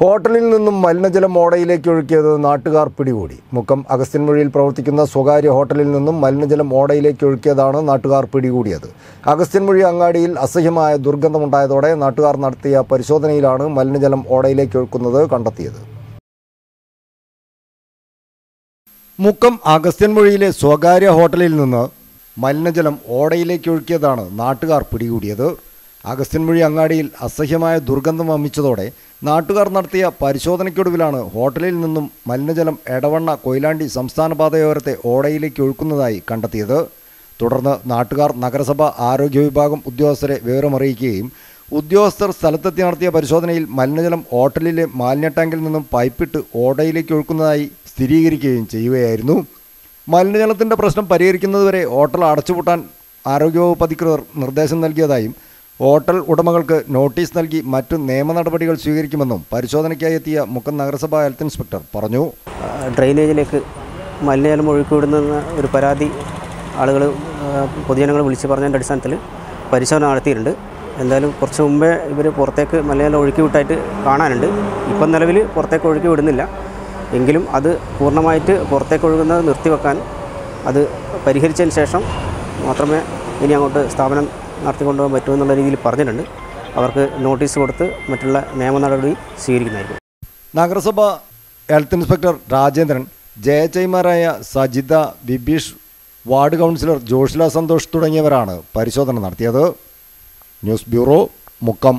ഹോട്ടലിൽ നിന്നും മലിനജലം ഓടയിലേക്ക് ഒഴുക്കിയത് നാട്ടുകാർ പിടികൂടി. മുക്കം അഗസ്ത്യൻമൊഴിയിൽ പ്രവർത്തിക്കുന്ന സ്വകാര്യ ഹോട്ടലിൽ നിന്നും മലിനജലം ഓടയിലേക്ക് ഒഴുക്കിയതാണ് നാട്ടുകാർ പിടികൂടിയത്. അഗസ്ത്യൻമൊഴി അങ്ങാടിയിൽ അസഹ്യമായ ദുർഗന്ധമുണ്ടായതോടെ നാട്ടുകാർ നടത്തിയ പരിശോധനയിലാണ് മലിനജലം ഓടയിലേക്ക് ഒഴുക്കുന്നത് കണ്ടെത്തിയത്. മുക്കം അഗസ്ത്യൻമൊഴിയിലെ സ്വകാര്യ ഹോട്ടലിൽ നിന്ന് മലിനജലം ഓടയിലേക്ക് ഒഴുക്കിയതാണ് നാട്ടുകാർ പിടികൂടിയത്. അഗസ്ത്യൻമൊഴി അങ്ങാടിയിൽ അസഹ്യമായ ദുർഗന്ധം വമിച്ചതോടെ നാട്ടുകാർ നടത്തിയ പരിശോധനയ്ക്കൊടുവിലാണ് ഹോട്ടലിൽ നിന്നും മലിനജലം എടവണ്ണ കൊയിലാണ്ടി സംസ്ഥാന പാതയോരത്തെ ഓടയിലേക്ക് ഒഴുക്കുന്നതായി കണ്ടെത്തിയത്. തുടർന്ന് നാട്ടുകാർ നഗരസഭ ആരോഗ്യ വിഭാഗം ഉദ്യോഗസ്ഥരെ വിവരമറിയിക്കുകയും ഉദ്യോഗസ്ഥർ സ്ഥലത്തെത്തി നടത്തിയ പരിശോധനയിൽ മലിനജലം ഹോട്ടലിലെ മാലിന്യ ടാങ്കിൽ നിന്നും പൈപ്പിട്ട് ഓടയിലേക്ക് ഒഴുക്കുന്നതായി സ്ഥിരീകരിക്കുകയും ചെയ്യുകയായിരുന്നു. മലിനജലത്തിന്റെ പ്രശ്നം പരിഹരിക്കുന്നതുവരെ ഹോട്ടൽ അടച്ചുപൂട്ടാൻ ആരോഗ്യവകുപ്പ് അധികൃതർ നിർദ്ദേശം നൽകിയതായും ഹോട്ടൽ ഉടമകൾക്ക് നോട്ടീസ് നൽകി മറ്റു നിയമ നടപടികൾ സ്വീകരിക്കുമെന്നും പരിശോധനയ്ക്കായി എത്തിയ മുക്കം നഗരസഭാ ഹെൽത്ത് ഇൻസ്പെക്ടർ പറഞ്ഞു. ഡ്രെയിനേജിലേക്ക് മലിനജലം ഒഴുക്കി വിടുന്ന ഒരു പരാതി ആളുകൾ പൊതുജനങ്ങൾ വിളിച്ച് പറഞ്ഞതിന്റെ അടിസ്ഥാനത്തിൽ പരിശോധന നടത്തിയിട്ടുണ്ട്. എന്തായാലും കുറച്ച് മുമ്പേ ഇവർ പുറത്തേക്ക് മലിനജലം ഒഴുക്കി വിട്ടായിട്ട് കാണാനുണ്ട്. ഇപ്പം നിലവിൽ പുറത്തേക്ക് ഒഴുക്കി വിടുന്നില്ല എങ്കിലും അത് പൂർണമായിട്ട് പുറത്തേക്ക് ഒഴുകുന്നത് നിർത്തിവെക്കാൻ അത് പരിഹരിച്ചതിന് ശേഷം മാത്രമേ ഇനി അങ്ങോട്ട് സ്ഥാപനം നടത്തിക്കൊണ്ടുപോകാൻ പറ്റുമെന്നുള്ള രീതിയിൽ പറഞ്ഞിട്ടുണ്ട്. അവർക്ക് നോട്ടീസ് കൊടുത്ത് മറ്റുള്ള നിയമ നടപടി സ്വീകരിക്കുന്നതായിരിക്കും. നഗരസഭ health inspector Rajendran J H ഐമാരായ സജിത ബിബീഷ് വാർഡ് കൗൺസിലർ ജോഷില സന്തോഷ് തുടങ്ങിയവരാണ് പരിശോധന നടത്തിയത്. News bureau Mukkam.